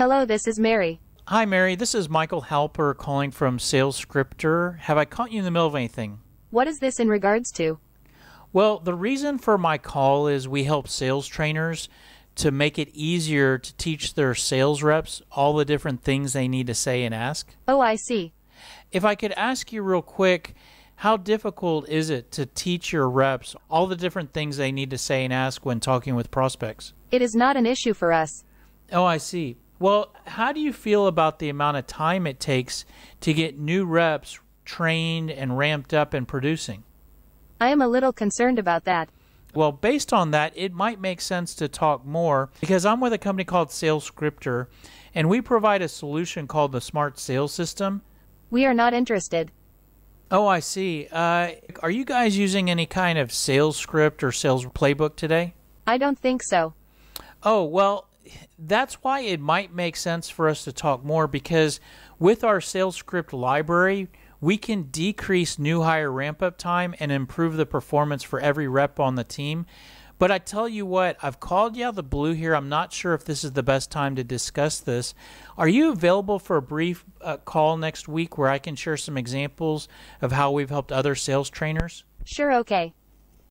Hello, this is Mary. Hi, Mary. This is Michael Halper calling from Sales Scripter. Have I caught you in the middle of anything? What is this in regards to? Well, the reason for my call is we help sales trainers to make it easier to teach their sales reps all the different things they need to say and ask. Oh, I see. If I could ask you real quick, how difficult is it to teach your reps all the different things they need to say and ask when talking with prospects? It is not an issue for us. Oh, I see. Well, how do you feel about the amount of time it takes to get new reps trained and ramped up and producing? I am a little concerned about that. Well, based on that, it might make sense to talk more because I'm with a company called Sales Scripter and we provide a solution called the Smart Sales System. We are not interested. Oh, I see. Uh, are you guys using any kind of sales script or sales playbook today? I don't think so. Oh, well, that's why it might make sense for us to talk more because with our sales script library, we can decrease new hire ramp up time and improve the performance for every rep on the team. But I tell you what, I've called you out the blue here. I'm not sure if this is the best time to discuss this. Are you available for a brief uh, call next week where I can share some examples of how we've helped other sales trainers? Sure, okay.